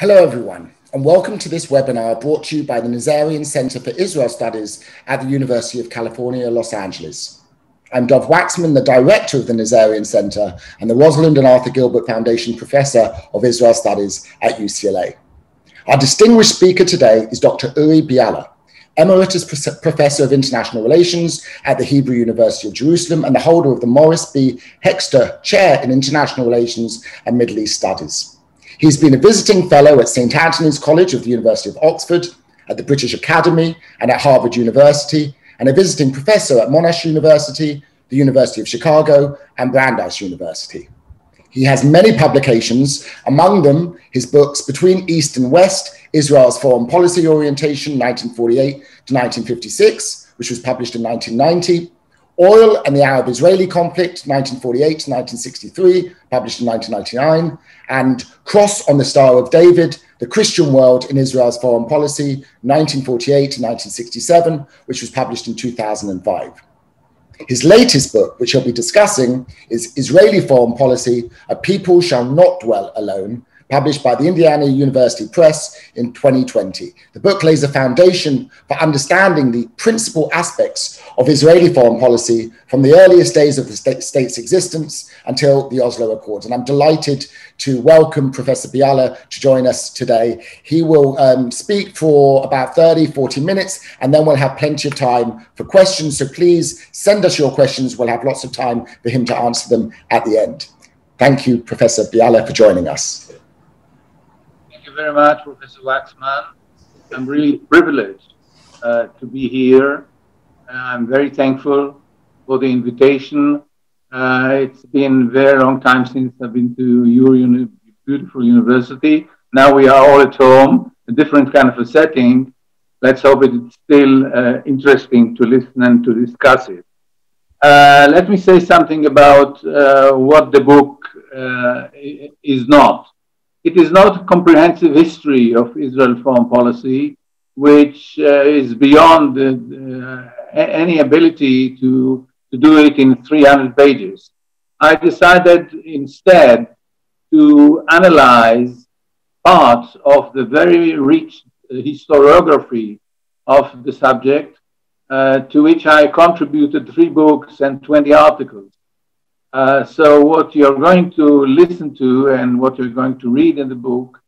Hello, everyone, and welcome to this webinar brought to you by the Nazarian Center for Israel Studies at the University of California, Los Angeles. I'm Dov Waxman, the director of the Nazarian Center and the Rosalind and Arthur Gilbert Foundation Professor of Israel Studies at UCLA. Our distinguished speaker today is Dr. Uri Bialer, Emeritus Professor of International Relations at the Hebrew University of Jerusalem and the holder of the Maurice B. Hexter Chair in International Relations and Middle East Studies. He's been a visiting fellow at St. Antony's College of the University of Oxford, at the British Academy, and at Harvard University, and a visiting professor at Monash University, the University of Chicago, and Brandeis University. He has many publications, among them his books Between East and West Israel's Foreign Policy Orientation, 1948 to 1956, which was published in 1990. Oil and the Arab Israeli Conflict, 1948 to 1963, published in 1999. And Cross on the Star of David, The Christian World in Israel's Foreign Policy, 1948 to 1967, which was published in 2005. His latest book, which he'll be discussing, is Israeli Foreign Policy A People Shall Not Dwell Alone, published by the Indiana University Press in 2020. The book lays a foundation for understanding the principal aspects of Israeli foreign policy from the earliest days of the state's existence until the Oslo Accords. And I'm delighted to welcome Professor Bialer to join us today. He will um, speak for about 30, 40 minutes, and then we'll have plenty of time for questions. So please send us your questions. We'll have lots of time for him to answer them at the end. Thank you, Professor Bialer, for joining us you very much, Professor Waxman. I'm really privileged uh, to be here. I'm very thankful for the invitation. Uh, it's been a very long time since I've been to your uni beautiful university. Now we are all at home, a different kind of a setting. Let's hope it's still uh, interesting to listen and to discuss it. Uh, let me say something about uh, what the book uh, is not. It is not a comprehensive history of Israel foreign policy, which uh, is beyond uh, any ability to, to do it in 300 pages. I decided instead to analyze parts of the very rich historiography of the subject, uh, to which I contributed three books and 20 articles. Uh, so what you're going to listen to and what you're going to read in the book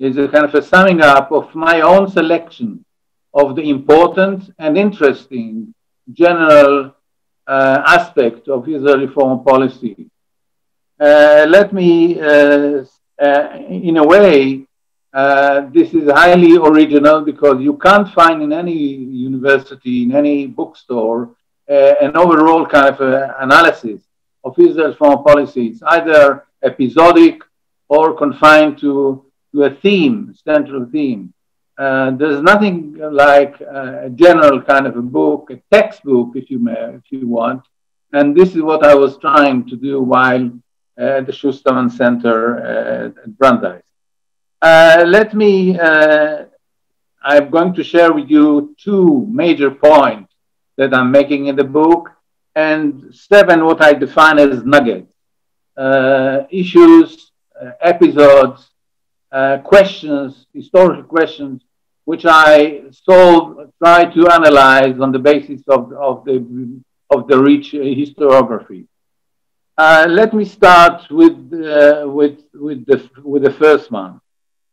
is a kind of a summing up of my own selection of the important and interesting general uh, aspect of Israeli foreign policy. Uh, let me, uh, uh, in a way, this is highly original because you can't find in any university, in any bookstore, an overall kind of analysis of Israel's foreign policy. It's either episodic or confined to, to a theme, central theme. Uh, there's nothing like a general kind of a book, a textbook, if you may, if you want. And this is what I was trying to do while uh, at the Schusterman Center uh, at Brandeis. Uh, let me, uh, I'm going to share with you two major points that I'm making in the book and seven, what I define as nuggets, uh, issues, uh, episodes, uh, questions, historical questions, which I solve, try to analyze on the basis of, of, the, of the rich historiography. Uh, let me start with, uh, with, with, the, with the first one.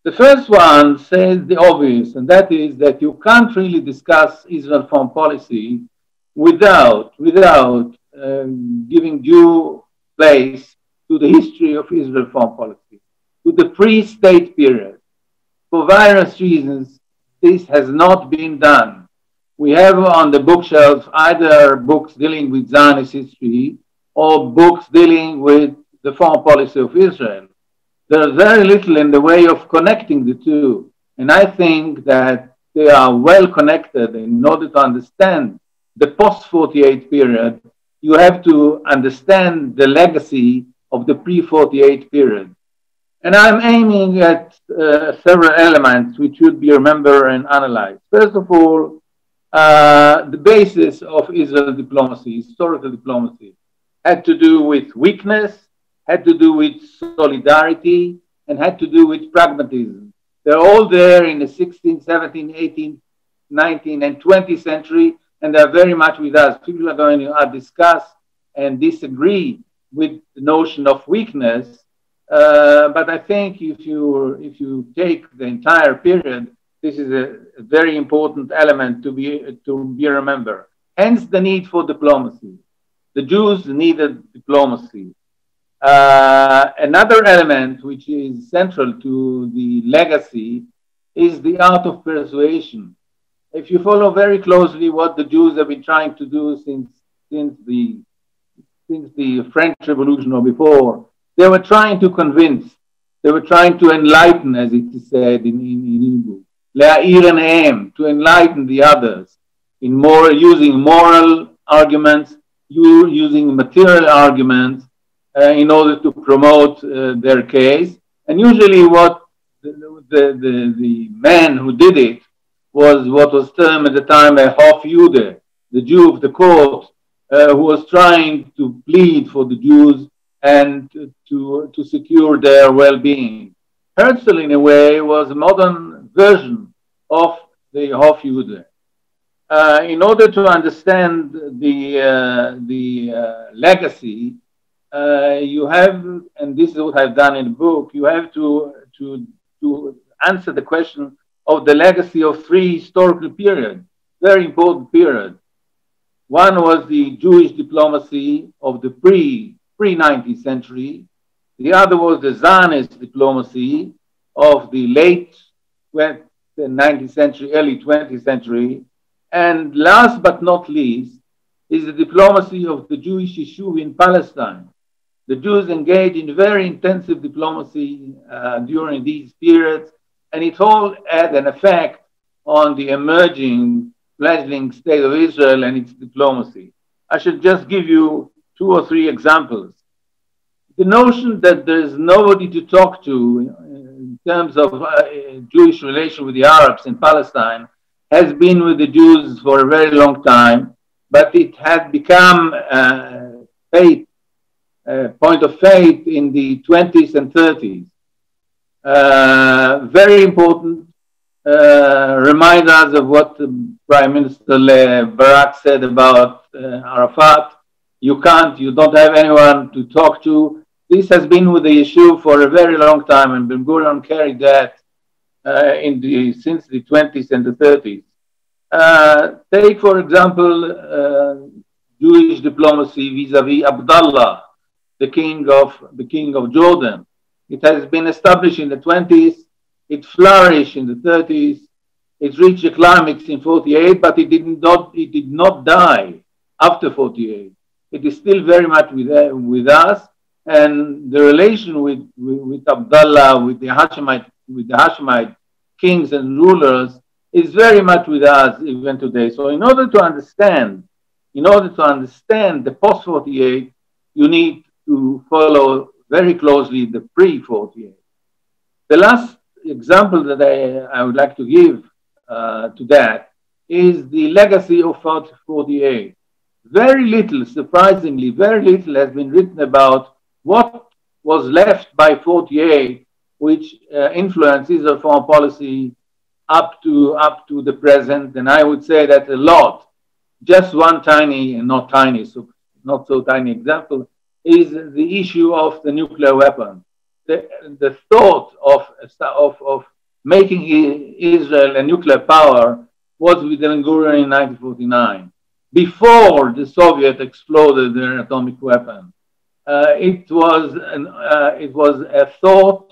The first one says the obvious, and that is that you can't really discuss Israel foreign policy without, without um, giving due place to the history of Israel foreign policy, to the pre-state period. For various reasons, this has not been done. We have on the bookshelf either books dealing with Zionist history or books dealing with the foreign policy of Israel. There's very little in the way of connecting the two. And I think that they are well connected in order to understand the post 48 period, you have to understand the legacy of the pre 48 period. And I'm aiming at uh, several elements which should be remembered and analyzed. First of all, uh, the basis of Israel diplomacy, historical diplomacy, had to do with weakness, had to do with solidarity, and had to do with pragmatism. They're all there in the 16th, 17th, 18th, 19th, and 20th century, and they're very much with us. People are going to uh, discuss and disagree with the notion of weakness. Uh, but I think if you if you take the entire period, this is a, very important element to be to be remembered. Hence the need for diplomacy. The Jews needed diplomacy. Uh, another element which is central to the legacy is the art of persuasion. If you follow very closely what the Jews have been trying to do since, since, the, since the French Revolution or before, they were trying to convince, they were trying to enlighten, as it is said in, in, in Hebrew, aim, to enlighten the others in more using moral arguments, using material arguments, uh, in order to promote uh, their case. And usually, what the, the, the, the, man who did it was what was termed at the time a Hofjude, the Jew of the court, uh, who was trying to plead for the Jews and to, to secure their well being. Herzl, in a way, was a modern version of the Hofjude. Uh, in order to understand the, uh, the uh, legacy uh, you have, and this is what I've done in the book, you have to, to, to answer the question of the legacy of three historical periods, very important periods. One was the Jewish diplomacy of the pre, pre-19th century. The other was the Zionist diplomacy of the late 20th, 19th century, early 20th century. And last but not least is the diplomacy of the Jewish issue in Palestine the Jews engaged in very intensive diplomacy uh, during these periods, and it all had an effect on the emerging fledgling state of Israel and its diplomacy. I should just give you two or three examples. The notion that there's nobody to talk to in terms of uh, Jewish relation with the Arabs in Palestine has been with the Jews for a very long time, but it had become uh, fate uh, point of faith in the 20s and 30s. Uh, very important uh, reminders of what Prime Minister Barak said about uh, Arafat. You can't, you don't have anyone to talk to. This has been with the issue for a very long time, and Ben Gurion carried that uh, in the, since the 20s and the 30s. Uh, take, for example, Jewish diplomacy vis-a-vis -vis Abdullah, the king of the king of Jordan. It has been established in the 20s. It flourished in the 30s. It reached a climax in 48, but it did not it did not die after 48. It is still very much with, uh, with us, and the relation with, with, with Abdullah, with the Hashemite, with the Hashemite kings and rulers, is very much with us even today. So, in order to understand, in order to understand the post 48, you need to follow very closely the pre 48. The last example that I, I would like to give uh, to that is the legacy of 48. Very little, surprisingly, very little has been written about what was left by 48, which uh, influences our foreign policy up to up to the present. And I would say that a lot. Just one tiny, and not tiny, so not so tiny example is the issue of the nuclear weapon. The, the thought of, of, of making Israel a nuclear power was with Ben Gurion in 1949, before the Soviet exploded their atomic weapon. Uh, it, was an, uh, it was a thought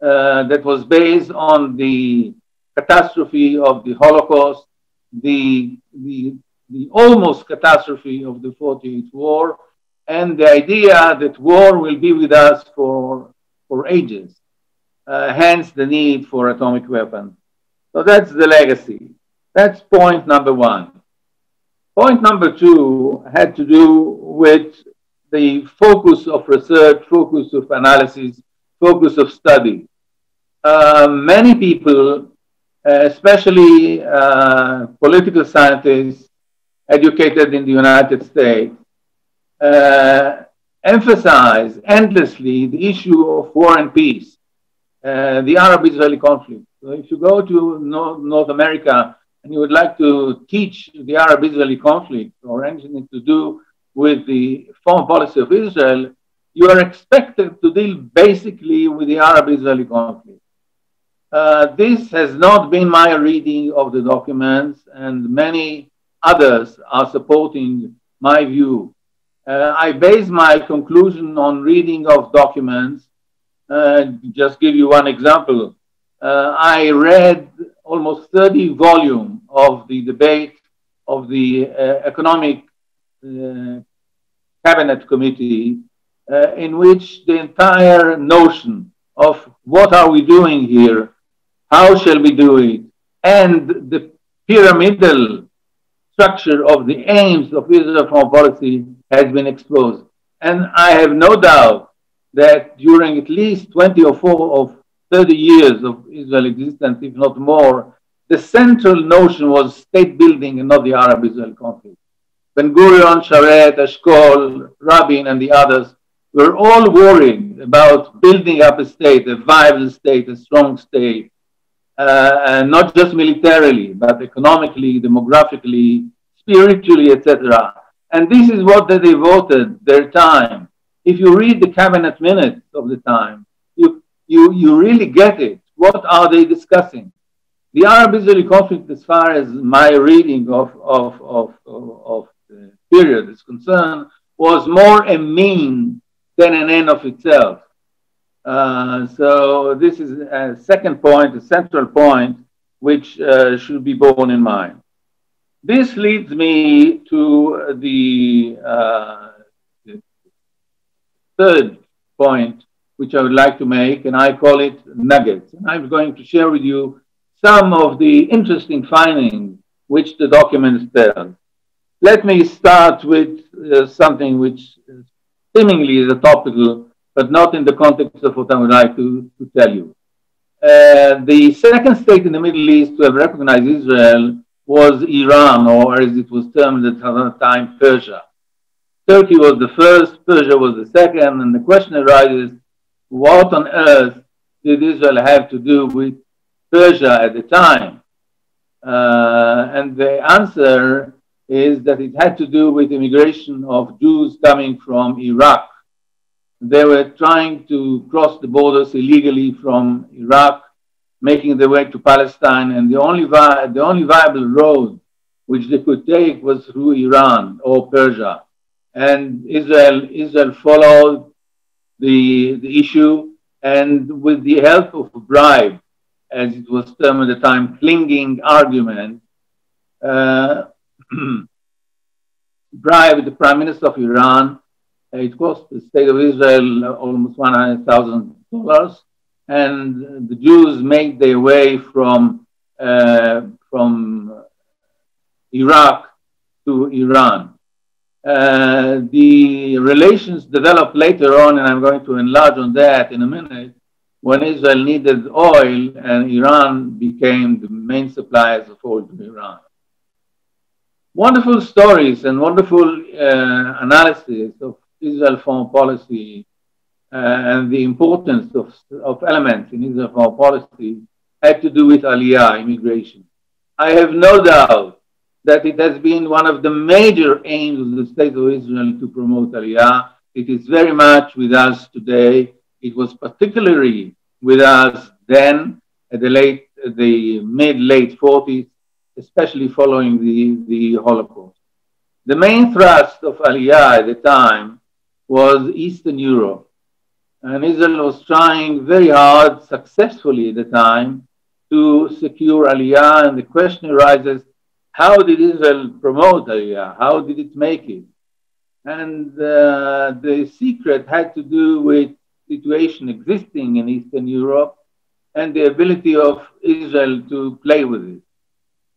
uh, that was based on the catastrophe of the Holocaust, the, the, the almost catastrophe of the 48 war, and the idea that war will be with us for, for ages, uh, hence the need for atomic weapons. So that's the legacy. That's point number one. Point number two had to do with the focus of research, focus of analysis, focus of study. Uh, many people, uh, especially uh, political scientists educated in the United States, uh, emphasize endlessly the issue of war and peace, uh, the Arab Israeli conflict. So if you go to North America and you would like to teach the Arab Israeli conflict or anything to do with the foreign policy of Israel, you are expected to deal basically with the Arab Israeli conflict. Uh, this has not been my reading of the documents, and many others are supporting my view. Uh, I base my conclusion on reading of documents. Uh, just give you one example. Uh, I read almost 30 volumes of the debate of the uh, Economic uh, Cabinet Committee, in which the entire notion of what are we doing here how shall we do it? And the pyramidal structure of the aims of Israel foreign policy has been exposed. And I have no doubt that during at least 20 or 4 of 30 years of Israel existence, if not more, the central notion was state building and not the Arab Israel conflict. Ben Gurion, Sharett, Eshkol, Rabin, and the others were all worried about building up a state, a viable state, a strong state, uh, not just militarily, but economically, demographically, spiritually, etc. And this is what they devoted their time. If you read the cabinet minutes of the time, you, you, you really get it. What are they discussing? The Arab Israeli conflict, as far as my reading of, of, of, of, of the period is concerned, was more a mean than an end of itself. Uh, so this is a second point, a central point, which uh, should be borne in mind. This leads me to the, uh, third point, which I would like to make, and I call it nuggets. And I'm going to share with you some of the interesting findings which the documents tells. Let me start with uh, something which seemingly is a topical but not in the context of what I would like to, to tell you. Uh, the second state in the Middle East to have recognized Israel was Iran, or as it was termed at the time, Persia. Turkey was the first, Persia was the second, and the question arises what on earth did Israel have to do with Persia at the time? Uh, and the answer is that it had to do with immigration of Jews coming from Iraq they were trying to cross the borders illegally from Iraq, making their way to Palestine, and the only, vi- the only viable road which they could take was through Iran or Persia. And Israel, Israel followed the, the issue, and with the help of a bribe, as it was termed at the time, clinging argument, uh, bribed the prime minister of Iran it cost the state of Israel almost $100,000, and the Jews made their way from, uh, from Iraq to Iran. Uh, the relations developed later on, and I'm going to enlarge on that in a minute, when Israel needed oil and Iran became the main suppliers of oil to Iran. Wonderful stories and wonderful uh, analysis of Israel foreign policy Uh, and the importance of, of elements in Israel foreign policy had to do with Aliyah, immigration. I have no doubt that it has been one of the major aims of the State of Israel to promote Aliyah. It is very much with us today. It was particularly with us then at the late, the mid late 40s, especially following the, the Holocaust. The main thrust of Aliyah at the time was Eastern Europe. And Israel was trying very hard, successfully at the time, to secure Aliyah. And the question arises, how did Israel promote Aliyah? How did it make it? And uh, the secret had to do with situation existing in Eastern Europe and the ability of Israel to play with it.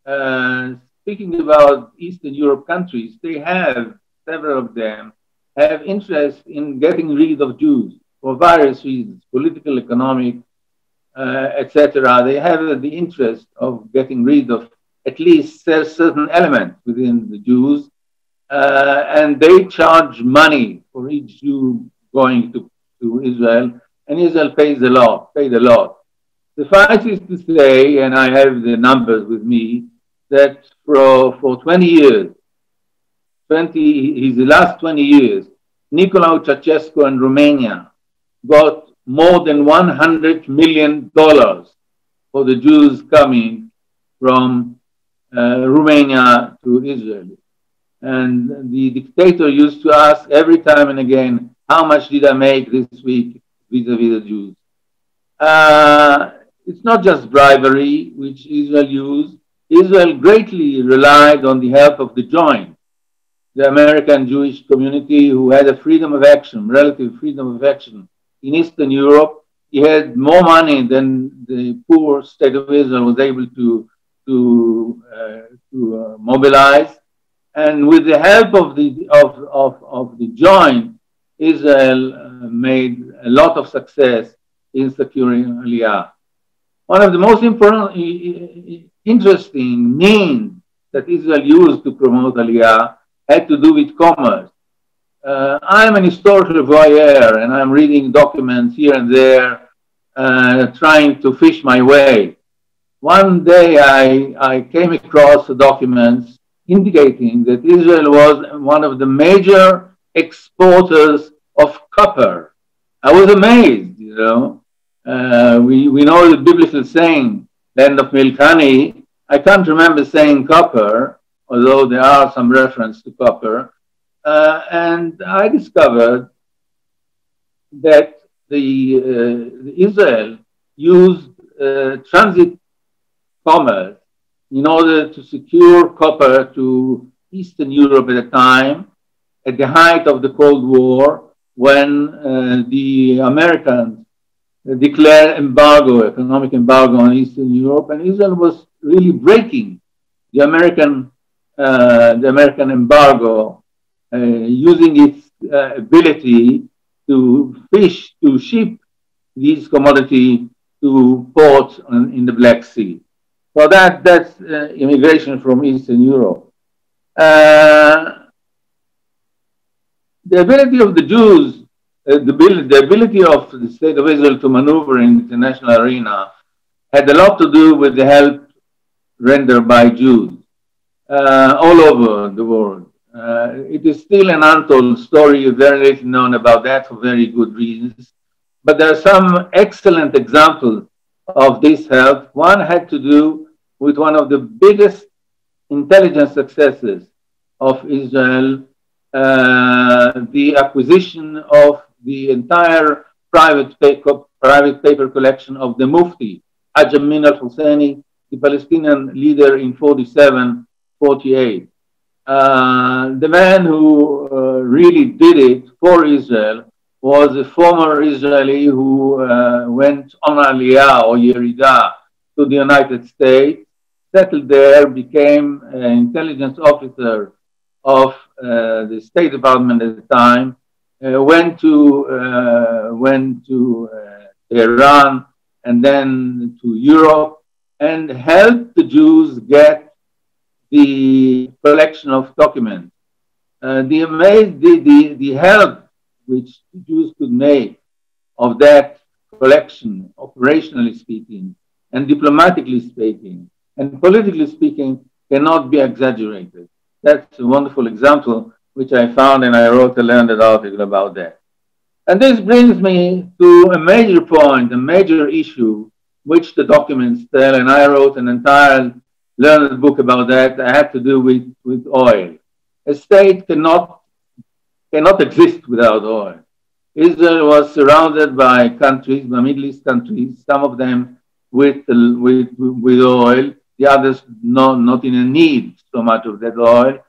Uh, speaking about Eastern Europe countries, they have several of them have interest in getting rid of Jews for various reasons, political, economic, uh, etc. They have the interest of getting rid of at least certain elements within the Jews, uh, and they charge money for each Jew going to, to Israel, and Israel pays a lot, paid a lot. Suffice it to say, and I have the numbers with me, that for, for 20 years, 20, his last 20 years, Nicolae Ceausescu and Romania got more than 100 million dollars for the Jews coming from uh, Romania to Israel. And the dictator used to ask every time and again, how much did I make this week vis-a-vis the Jews? Uh, it's not just bribery, which Israel used. Israel greatly relied on the help of the joint, the American Jewish community who had a freedom of action, relative freedom of action in Eastern Europe. He had more money than the poor state of Israel was able to, to, uh, to uh, mobilize. And with the help of the, of, of, of the joint, Israel uh, made a lot of success in securing Aliyah. One of the most important, interesting means that Israel used to promote Aliyah had to do with commerce. Uh, I'm an historical voyeur and I'm reading documents here and there, uh, trying to fish my way. One day I, I came across documents indicating that Israel was one of the major exporters of copper. I was amazed, you know. Uh, we, we know the biblical saying, land of milk honey. I can't remember saying copper, although there are some reference to copper. Uh, and I discovered that the, uh, Israel used uh, transit commerce in order to secure copper to Eastern Europe at the time, at the height of the Cold War, when uh, the Americans declared embargo, economic embargo on Eastern Europe, and Israel was really breaking the American, uh, the American embargo using its uh, ability to fish, to ship these commodity to ports in the Black Sea. So that, that's uh, immigration from Eastern Europe. Uh, the ability of the Jews, uh, the, the, ability of the state of Israel to maneuver in the international arena had a lot to do with the help rendered by Jews uh, all over the world. Uh, it is still an untold story, very little known about that for very good reasons. But there are some excellent examples of this help. One had to do with one of the biggest intelligence successes of Israel, uh, the acquisition of the entire private paper, private paper collection of the Mufti, Hajj Amin al-Husseini, the Palestinian leader in 47, 48. Uh, the man who uh, really did it for Israel was a former Israeli who uh, went on Aliyah or Yerida to the United States, settled there, became an intelligence officer of uh, the State Department at the time, uh, went to went to Iran and then to Europe and helped the Jews get the collection of documents. Uh, the, the, the, the help which Jews could make of that collection, operationally speaking, and diplomatically speaking, and politically speaking, cannot be exaggerated. That's a wonderful example which I found and I wrote a learned article about that. And this brings me to a major point, a major issue, which the documents tell, and I wrote an entire learned a book about that. I had to do with, with oil. A state cannot, cannot exist without oil. Israel was surrounded by countries, by Middle East countries, some of them with, with, with oil, the others not, not in a need so much of that oil.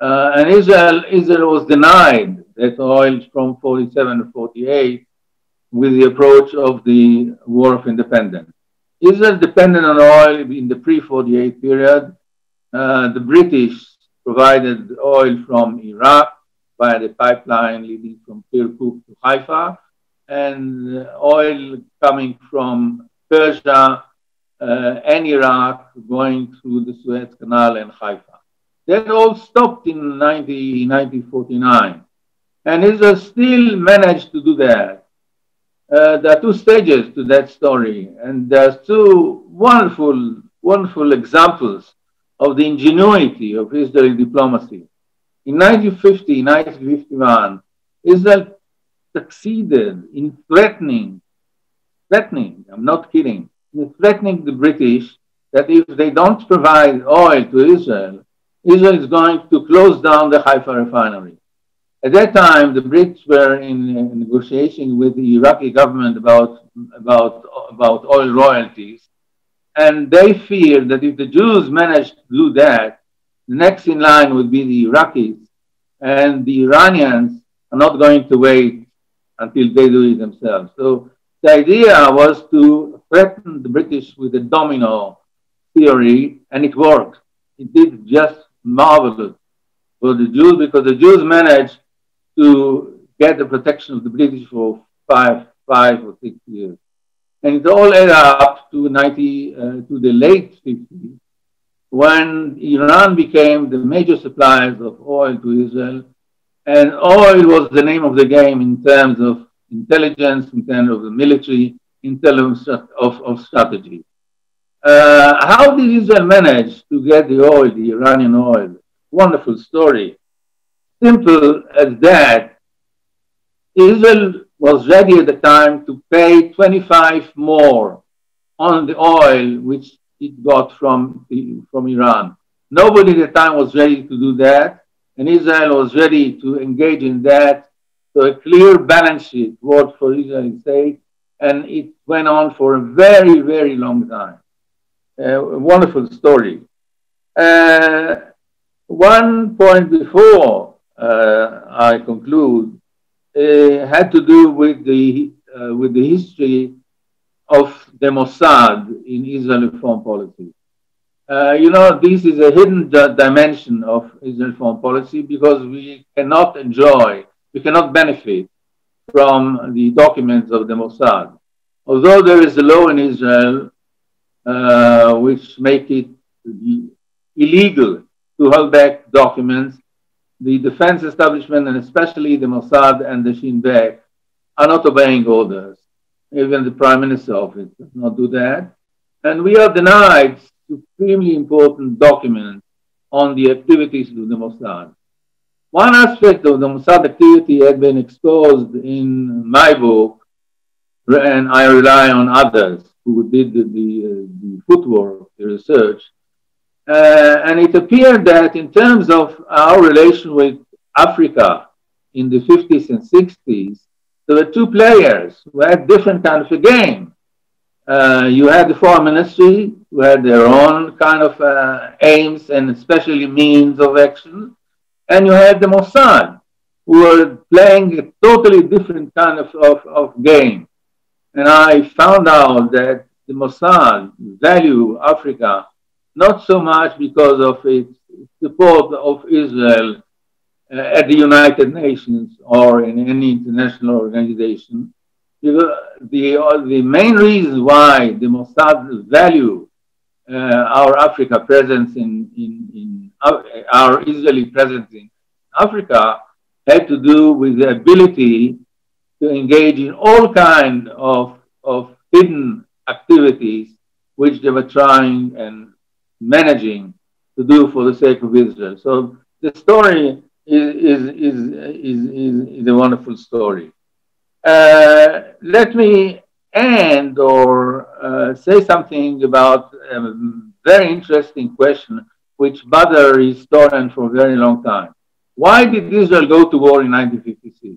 Uh, and Israel, Israel was denied that oil from 47 to 48 with the approach of the War of Independence. Israel depended on oil in the pre-48 period. Uh, the British provided oil from Iraq via the pipeline leading from Kirkuk to Haifa, and oil coming from Persia uh, and Iraq going through the Suez Canal and Haifa. That all stopped in 1949. And Israel still managed to do that uh, there are two stages to that story, and there's two wonderful, wonderful examples of the ingenuity of Israeli diplomacy. In 1950, 1951, Israel succeeded in threatening, threatening, I'm not kidding, in threatening the British that if they don't provide oil to Israel, Israel is going to close down the Haifa refinery. At that time, the Brits were in negotiation with the Iraqi government about, about, about oil royalties. And they feared that if the Jews managed to do that, the next in line would be the Iraqis. And the Iranians are not going to wait until they do it themselves. So the idea was to threaten the British with a domino theory, and it worked. It did just marvelous for the Jews because the Jews managed to get the protection of the British for five, five or six years. And it all added up to 90, uh, to the late 50s, when Iran became the major suppliers of oil to Israel. And oil was the name of the game in terms of intelligence, in terms of the military, in terms of, of strategy. Uh, how did Israel manage to get the oil, the Iranian oil? Wonderful story simple as that, Israel was ready at the time to pay 25 more on the oil which it got from, from Iran. Nobody at the time was ready to do that, and Israel was ready to engage in that. So a clear balance sheet worked for Israeli state, and it went on for a very, very long time. Uh, a wonderful story. Uh, one point before, I conclude, uh, had to do with the, uh, with the history of the Mossad in Israeli foreign policy. Uh, you know, this is a hidden dimension of Israeli foreign policy because we cannot enjoy, we cannot benefit from the documents of the Mossad. Although there is a law in Israel uh, which make it illegal to hold back documents the defense establishment and especially the Mossad and the Shin Bet are not obeying orders. Even the Prime Minister's office does not do that. And we are denied supremely important documents on the activities of the Mossad. One aspect of the Mossad activity had been exposed in my book, and I rely on others who did the, the, the footwork, the research, uh, and it appeared that in terms of our relation with Africa in the 50s and 60s, there were two players who had different kind of a game. Uh, you had the foreign ministry, who had their own kind of uh, aims and especially means of action, and you had the Mossad, who were playing a totally different kind of, of, of game. And I found out that the Mossad value Africa not so much because of its support of Israel uh, at the United Nations or in any international organization. The, uh, the main reason why the Mossad value uh, our Africa presence in, in, in uh, our Israeli presence in Africa had to do with the ability to engage in all kind of, of hidden activities which they were trying and managing to do for the sake of Israel. So the story is, is, is, is, is a wonderful story. Uh, let me end or uh, say something about a very interesting question which bothered historians for a very long time. Why did Israel go to war in 1956?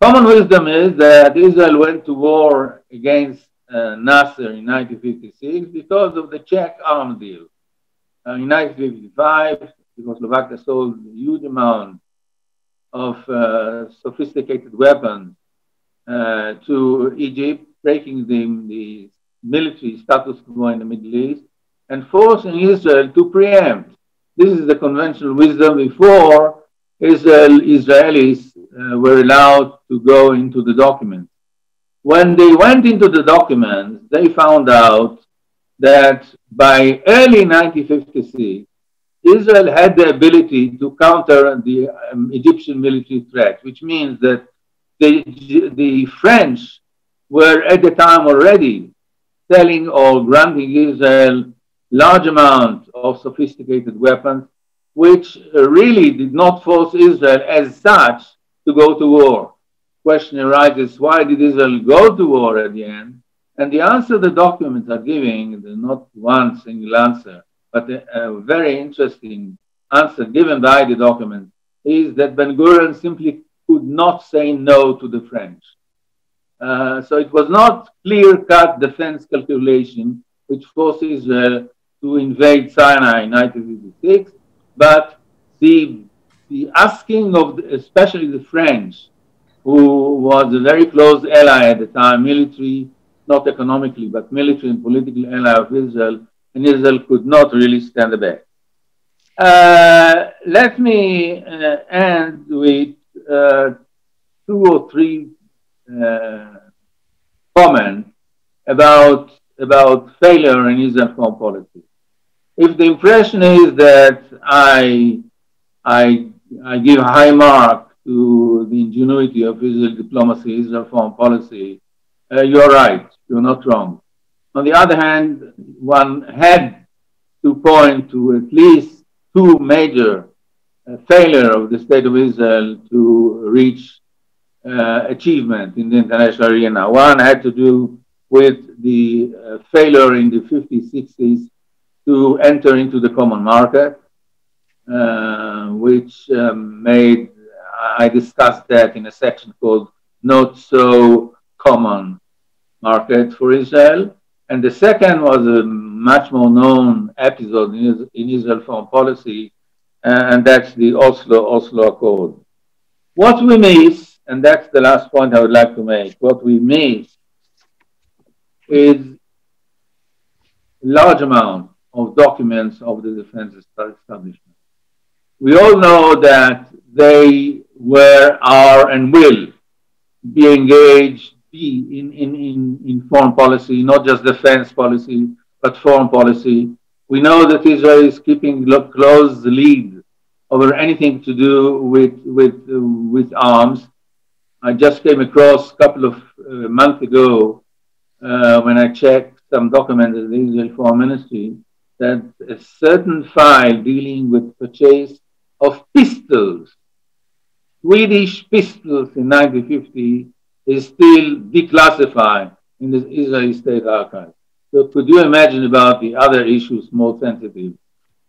Common wisdom is that Israel went to war against Nasser in 1956 because of the Czech arm deal. Uh, in 1955, Czechoslovakia sold a huge amount of uh, sophisticated weapons uh, to Egypt, breaking the, the military status quo in the Middle East and forcing Israel to preempt. This is the conventional wisdom before Israel, Israelis uh, were allowed to go into the document. When they went into the documents, they found out that by early 1956, Israel had the ability to counter the um, Egyptian military threat, which means that the, the French were at the time already selling or granting Israel large amount of sophisticated weapons, which really did not force Israel as such to go to war. Question arises, why did Israel go to war at the end? And the answer the documents are giving, not one single answer, but a, a very interesting answer given by the document, is that Ben Gurion simply could not say no to the French. Uh, so it was not clear-cut defense calculation which forced Israel to invade Sinai in 1956, but the, the asking of the, especially the French, who was a very close ally at the time, military, not economically, but military and political ally of Israel, and Israel could not really stand back. Uh, let me uh, end with uh, two or three uh, comment about about failure in Israel foreign policy. If the impression is that I I I give high mark to the ingenuity of Israel diplomacy, Israel foreign policy, uh, you're right. You're not wrong. On the other hand, one had to point to at least two major uh, of the state of Israel to reach uh, achievement in the international arena. One had to do with the uh, failure in the 50s, 60s to enter into the common market, uh, which um, made, I discussed that in a section called Not So Common Market for Israel. And the second was a much more known episode in, Israel foreign policy, and that's the Oslo Oslo Accord. What we miss and that's the last point I would like to make. What we miss is a large amount of documents of the defense establishment. We all know that they were, are, and will be engaged be in, in, in, in foreign policy, not just defense policy, but foreign policy. We know that Israel is keeping close lead over anything to do with, with, uh, with arms. I just came across a couple of uh, months ago uh, when I checked some documents of the Israel Foreign Ministry that a certain file dealing with purchase of pistols, Swedish pistols in 1950, is still declassified in the Israeli State Archive. So could you imagine about the other issues more sensitive?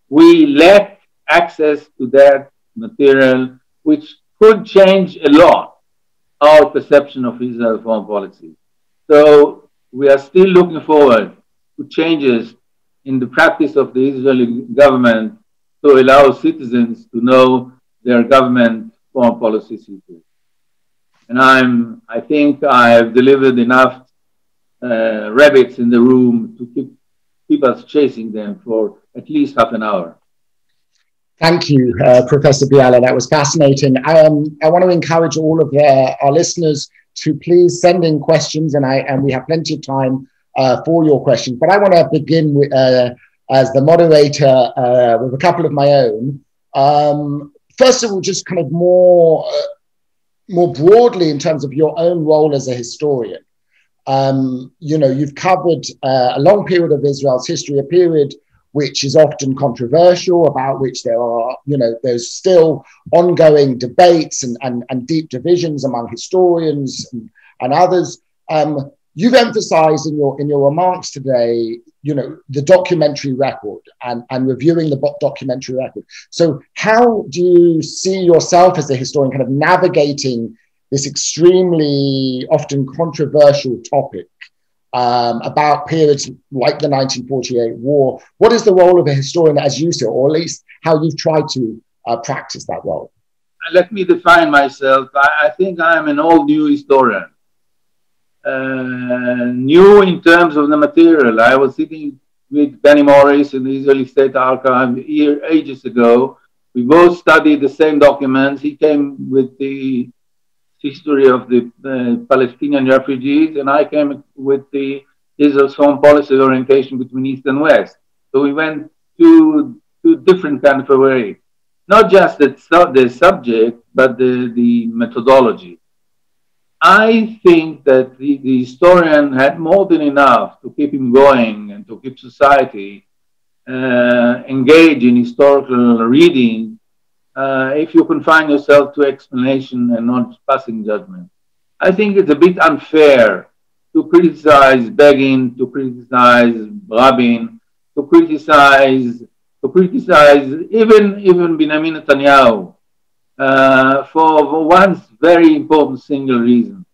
We lack access to that material, which could change a lot our perception of Israel foreign policy. So we are still looking forward to changes in the practice of the Israeli government to allow citizens to know their government foreign policy secrets. And I'm, I think I have delivered enough uh, rabbits in the room to keep, keep us chasing them for at least half an hour. Thank you, uh, Professor Bialer. That was fascinating. Um, I want to encourage all of uh, our listeners to please send in questions, and I and we have plenty of time uh, for your questions. But I want to begin with, uh, as the moderator uh, with a couple of my own. Um, first of all, just kind of more uh, more broadly in terms of your own role as a historian. Um, you know, you've covered a long period of Israel's history, a period which is often controversial, about which there are, you know, there's still ongoing debates and, and, and deep divisions among historians and, and others. Um, you've emphasized in your in your remarks today, you know, the documentary record and, and reviewing the documentary record. So how do you see yourself as a historian kind of navigating this extremely often controversial topic um, about periods like the 1948 war. What is the role of a historian as you see or at least how you've tried to uh, practice that role? Let me define myself. I, I think I am an old new historian. Uh, new in terms of the material. I was sitting with Benny Morris in the Israeli State Archive year, ages ago. We both studied the same documents. He came with the history of the uh, Palestinian refugees, and I came with the Israel's foreign policy orientation between East and West. So we went to two different kind of a way, not just the, the subject, but the, the methodology. I think that the, the historian had more than enough to keep him going and to keep society uh, engaged in historical reading uh, if you confine yourself to explanation and not passing judgment. I think it's a bit unfair to criticize Begin, to criticize Rabin, to criticize, to criticize even even Benjamin Netanyahu uh, for one very important single reason.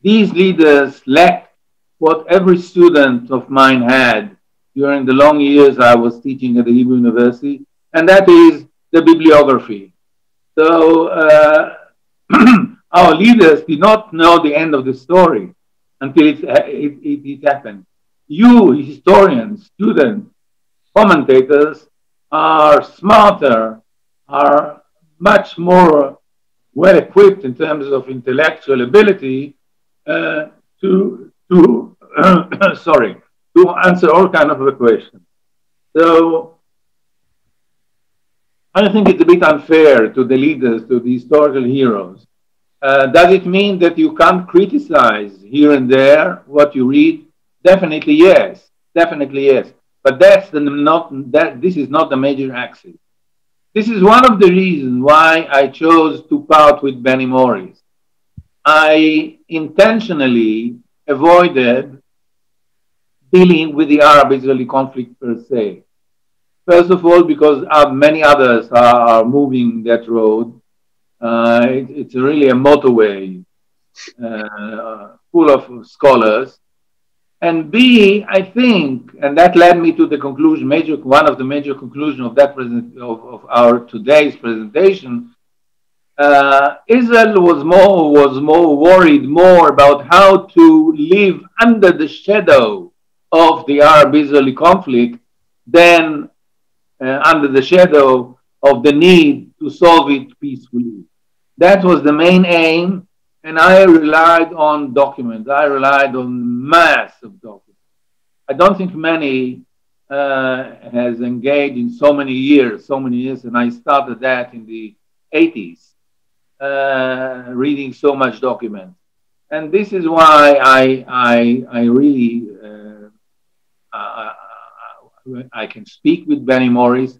These leaders lacked what every student of mine had during the long years I was teaching at the Hebrew University, and that is the bibliography. So uh, our leaders did not know the end of the story until it, it, it, it happened. You, historians, students, commentators, are smarter, are much more well equipped in terms of intellectual ability uh, to to sorry to answer all kind of questions. So I think it's a bit unfair to the leaders, to the historical heroes. Uh, does it mean that you can't criticize here and there what you read? Definitely yes. Definitely yes. But that's the not that this is not the major axis. This is one of the reasons why I chose to part with Benny Morris. I intentionally avoided dealing with the Arab Israeli conflict per se. First of all, because uh, many others are, are, moving that road. Uh, it, it's really a motorway uh, full of scholars. And B, I think, and that led me to the conclusion, major one of the major conclusions of that present of, of our today's presentation. Uh, Israel was more was more worried more about how to live under the shadow of the Arab-Israeli conflict than uh, under the shadow of the need to solve it peacefully. That was the main aim, and I relied on documents. I relied on mass of documents. I don't think many uh, has engaged in so many years, so many years, and I started that in the 80s, uh, reading so much documents. And this is why I, I, I really, uh, I, I can speak with Benny Morris.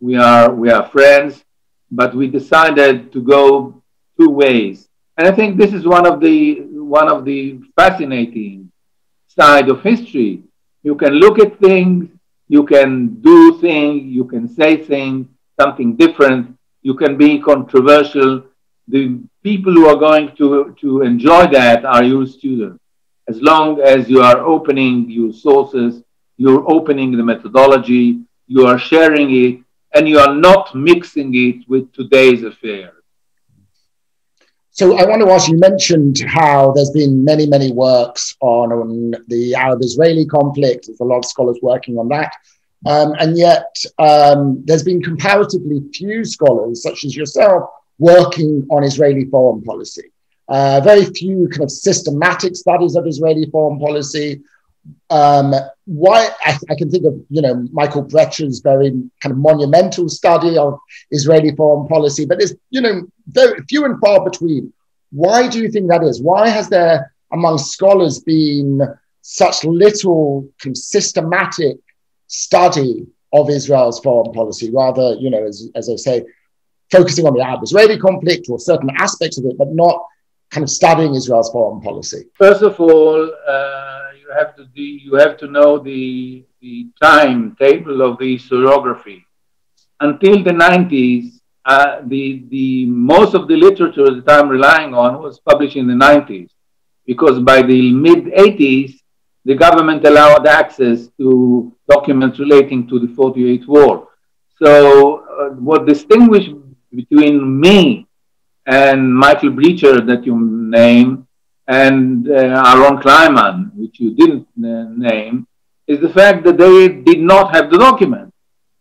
We are, we are friends, but we decided to go two ways. And I think this is one of the one of the fascinating side of history. You can look at things, you can do things, you can say things, something different. You can be controversial. The people who are going to, to enjoy that are your students. As long as you are opening your sources, you're opening the methodology, you are sharing it, and you are not mixing it with today's affairs. So I want to ask you mentioned how there's been many, many works on, on the Arab Israeli conflict. There's a lot of scholars working on that. Um, and yet um, there's been comparatively few scholars, such as yourself, working on Israeli foreign policy. Uh, very few kind of systematic studies of Israeli foreign policy. Um, why I, I, can think of you know Michael Brecher's very kind of monumental study of Israeli foreign policy, but there's you know very few and far between. Why do you think that is? Why has there among scholars been such little kind of systematic study of Israel's foreign policy? Rather, you know, as, as I say, focusing on the Arab-Israeli conflict or certain aspects of it, but not kind of studying Israel's foreign policy. First of all. Uh you have to do, you have to know the the timetable of the historiography. Until the 90s, uh, the the most of the literature that I'm relying on was published in the 90s, because by the mid 80s, the government allowed access to documents relating to the 48 war. So uh, what distinguished between me and Michael Brecher that you name and uh, Aaron Klieman, which you didn't uh, name, is the fact that they did not have the document.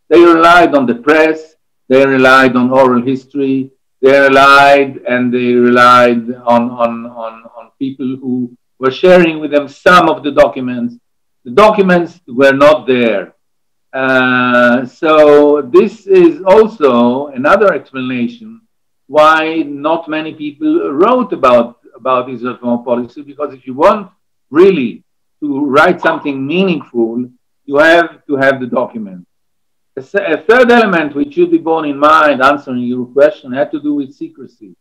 They relied on the press, they relied on oral history, they relied and they relied on, on, on, on people who were sharing with them some of the documents. The documents were not there. Uh, so this is also another explanation why not many people wrote about about Israel's foreign policy because if you want really to write something meaningful, you have to have the document. A, a third element which should be borne in mind answering your question had to do with secrecy.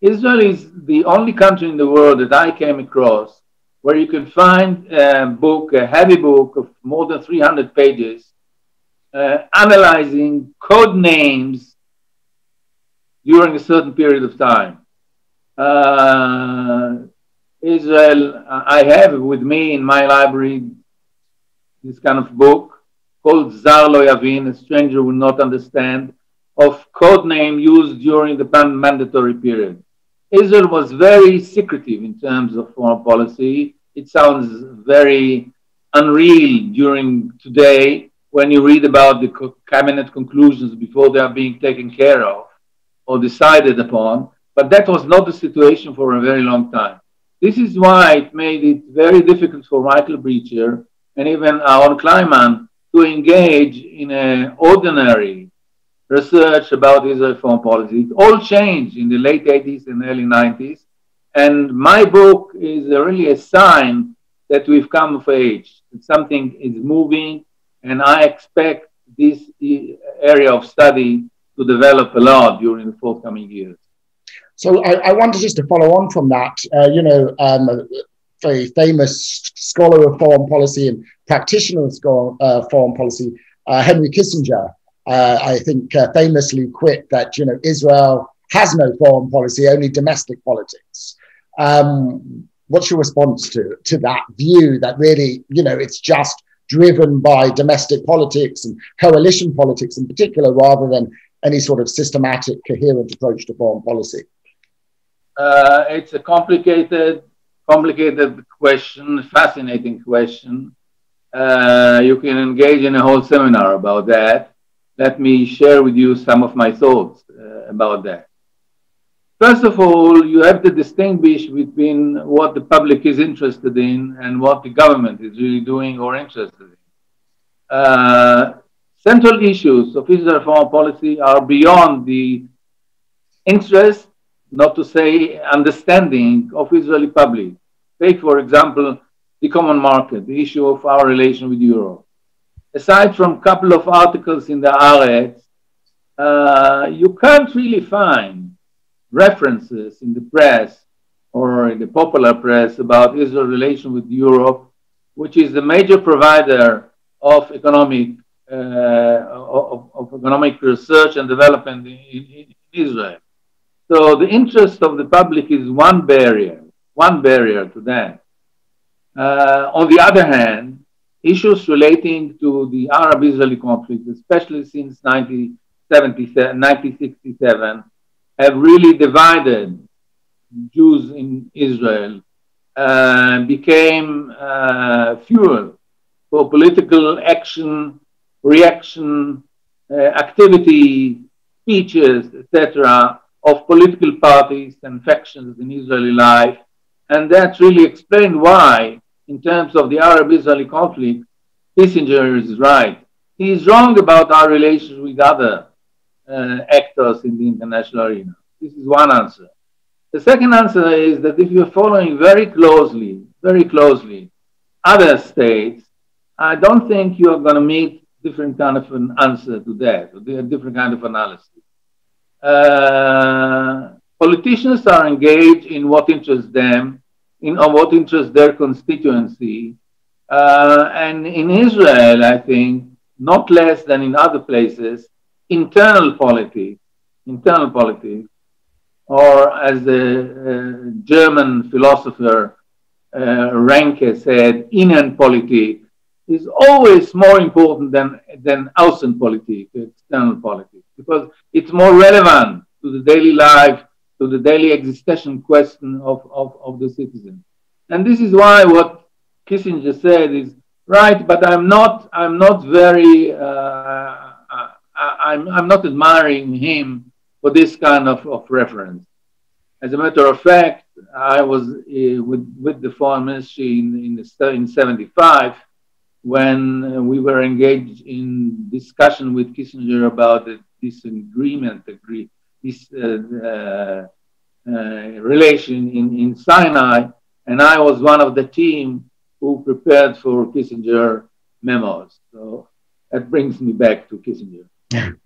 Israel is the only country in the world that I came across where you can find a book, a heavy book of more than 300 pages, uh, analyzing code names during a certain period of time. Uh, Israel, I have with me in my library this kind of book called Zar Lo Yavin, a stranger will not understand, of code name used during the mandatory period. Israel was very secretive in terms of foreign policy. It sounds very unreal during today when you read about the cabinet conclusions before they are being taken care of or decided upon. But that was not the situation for a very long time. This is why it made it very difficult for Michael Brecher and even Aaron Kleinman to engage in an ordinary research about Israel foreign policy. It all changed in the late 80s and early 90s. And my book is really a sign that we've come of age, that something is moving, and I expect this area of study to develop a lot during the forthcoming years. So I, I wanted just to follow on from that. Uh, you know, um, a very famous scholar of foreign policy and practitioner of uh, foreign policy, uh, Henry Kissinger, uh, I think uh, famously quipped that you know Israel has no foreign policy, only domestic politics. Um, what's your response to to that view that really you know it's just driven by domestic politics and coalition politics in particular, rather than any sort of systematic, coherent approach to foreign policy? Uh, it's a complicated, complicated question, fascinating question. Uh, you can engage in a whole seminar about that. Let me share with you some of my thoughts uh, about that. First of all, you have to distinguish between what the public is interested in and what the government is really doing or interested in. Uh, central issues of Israel foreign policy are beyond the interest not to say understanding of Israeli public. Take, for example, the common market, the issue of our relation with Europe. Aside from a couple of articles in the Haaretz, uh, you can't really find references in the press or in the popular press about Israel's relation with Europe, which is the major provider of economic uh, of, of, economic research and development in, in Israel. So the interest of the public is one barrier, one barrier to that. Uh, on the other hand, issues relating to the Arab-Israeli conflict, especially since 1967, have really divided Jews in Israel, uh, became uh, fuel for political action, reaction, uh, activity, speeches, etc., of political parties and factions in Israeli life. And that really explained why, in terms of the Arab Israeli conflict, Kissinger is right. He is wrong about our relations with other uh, actors in the international arena. This is one answer. The second answer is that if you're following very closely, very closely, other states, I don't think you are going to meet different kind of an answer to that, or a different kind of analysis. Uh, politicians are engaged in what interests them, in what interests their constituency. Uh, and in Israel, I think, not less than in other places, internal politics, internal politics, or as the uh, German philosopher uh, Ranke said, Innenpolitik is always more important than, than Außenpolitik, external politics because it's more relevant to the daily life, to the daily existential question of, of, of the citizen. And this is why what Kissinger said is right, but I'm not, I'm not very, uh, I, am I'm not admiring him for this kind of, of reference. As a matter of fact, I was uh, with, with the foreign ministry in, in, the, in 75 when we were engaged in discussion with Kissinger about the this agreement, agree, this uh, uh, uh, relation in, in Sinai, and I was one of the team who prepared for Kissinger memos. So that brings me back to Kissinger.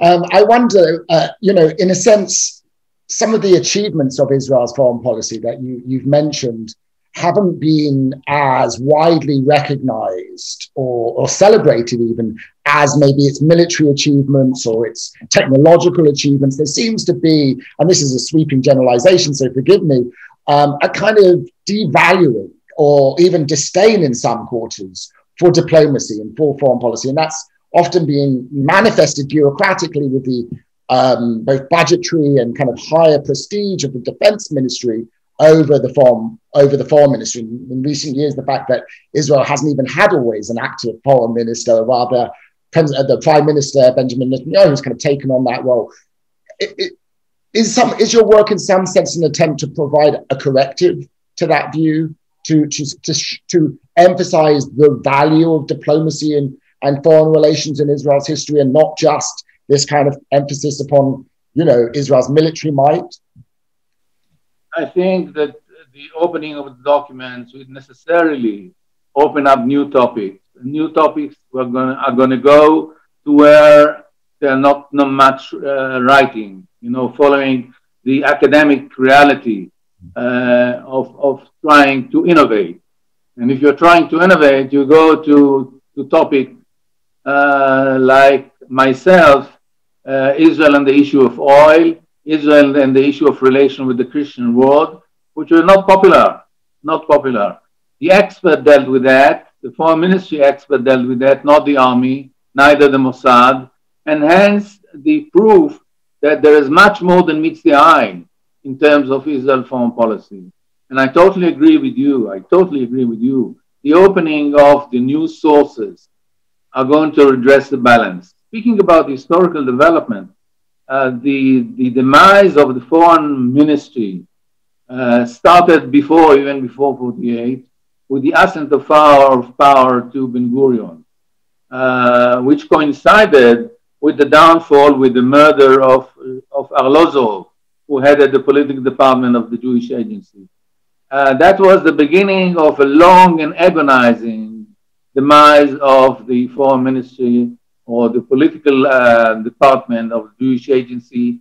Um, I wonder, uh, you know, in a sense, some of the achievements of Israel's foreign policy that you, you've mentioned haven't been as widely recognized or, or, celebrated even as maybe its military achievements or its technological achievements. There seems to be, and this is a sweeping generalization, so forgive me, um, a kind of devaluing or even disdain in some quarters for diplomacy and for foreign policy. And that's often being manifested bureaucratically with the um, both budgetary and kind of higher prestige of the defense ministry over the foreign over the foreign ministry. In recent years, the fact that Israel hasn't even had always an active foreign minister, rather uh, the prime minister Benjamin Netanyahu has kind of taken on that role. It, it, is some is your work in some sense an attempt to provide a corrective to that view, to to to, to emphasize the value of diplomacy and and foreign relations in Israel's history, and not just this kind of emphasis upon you know Israel's military might. I think that the opening of the documents would necessarily open up new topics. New topics are going to go to where there's not, not much uh, writing, you know, following the academic reality uh, of, of trying to innovate. And if you're trying to innovate, you go to, to topic uh, like myself, uh, Israel and the issue of oil, Israel and the issue of relation with the Christian world, which were not popular, not popular. The expert dealt with that, the foreign ministry expert dealt with that, not the army, neither the Mossad, and hence the proof that there is much more than meets the eye in terms of Israel foreign policy. And I totally agree with you. I totally agree with you. The opening of the new sources are going to redress the balance. Speaking about historical development, uh, the, the demise of the foreign ministry uh, started before, even before 48, with the ascent of power, of power to Ben Gurion, uh, which coincided with the downfall, with the murder of, of Arlosoroff, who headed the political department of the Jewish Agency. Uh, that was the beginning of a long and agonizing demise of the foreign ministry or the political uh, department of the Jewish agency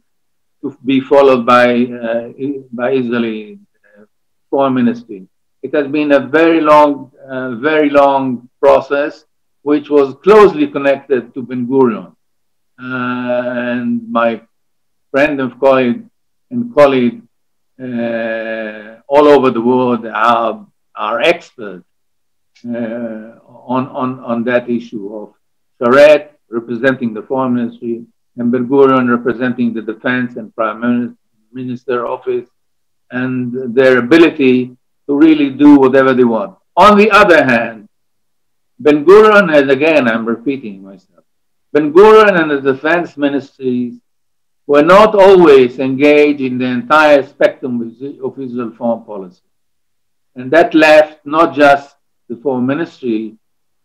to be followed by, uh, by Israeli uh, foreign ministry. It has been a very long, uh, very long process, which was closely connected to Ben Gurion. Uh, and my friend and colleague and colleague uh, all over the world are, are experts on, on, on that issue of Sharett representing the foreign ministry, and Ben Gurion representing the defense and prime minister office, and their ability to really do whatever they want. On the other hand, Ben Gurion has, again, I'm repeating myself, Ben Gurion and the defense ministries were not always engaged in the entire spectrum of Israel foreign policy. And that left not just the foreign ministry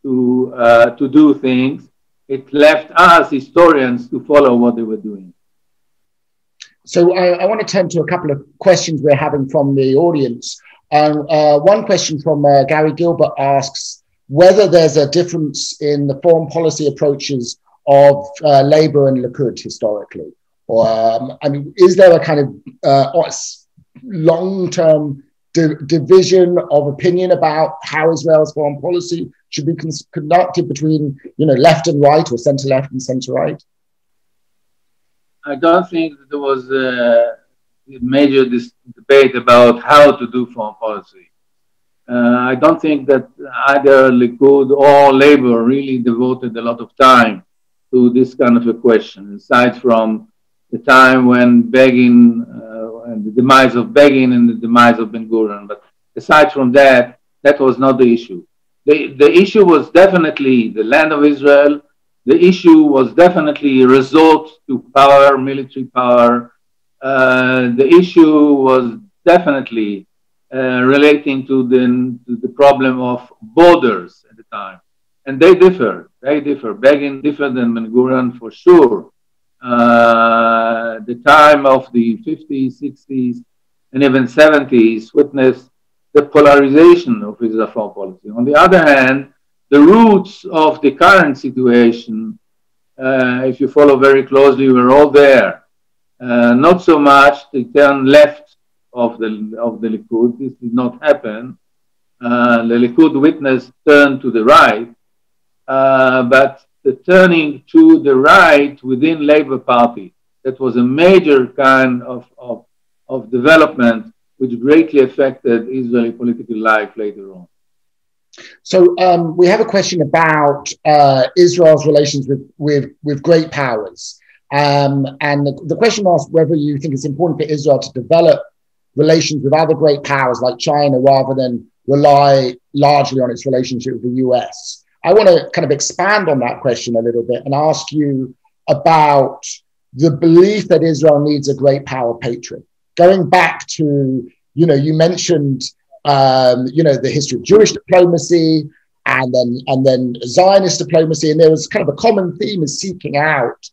to, uh, to do things, it left us historians to follow what they were doing. So I, I want to turn to a couple of questions we're having from the audience. Um, uh, one question from uh, Gary Gilbert asks whether there's a difference in the foreign policy approaches of uh, Labour and Likud historically. Or, um, I mean, is there a kind of uh, long-term di- division of opinion about how Israel's foreign policy should be con- conducted between you know left and right or center left and center right? I don't think there was a major dis- debate about how to do foreign policy. Uh, I don't think that either Likud or Labour really devoted a lot of time to this kind of a question, aside from the time when Begin, uh, and the demise of Begin and the demise of Ben Gurion. But aside from that, that was not the issue. The, the issue was definitely the land of Israel. The issue was definitely resort to power, military power. Uh, the issue was definitely uh, relating to the, to the problem of borders at the time. And they differ. They differ. Begin different than Ben Gurion for sure. Uh, the time of the 50s, 60s, and even 70s witnessed the polarization of Israel foreign policy. On the other hand, the roots of the current situation, uh, if you follow very closely, we're all there. Uh, not so much the turn left of the of the Likud. This did not happen. Uh, the Likud witness turned to the right, uh, but the turning to the right within Labour Party that was a major kind of, of, of development which greatly affected Israeli political life later on. So um, we have a question about uh, Israel's relations with, with, with great powers. Um, and the, the, question asks whether you think it's important for Israel to develop relations with other great powers like China rather than rely largely on its relationship with the US. I want to kind of expand on that question a little bit and ask you about the belief that Israel needs a great power patron. Going back to, you know, you mentioned, um, you know, the history of Jewish diplomacy and then and then Zionist diplomacy, and there was kind of a common theme of seeking out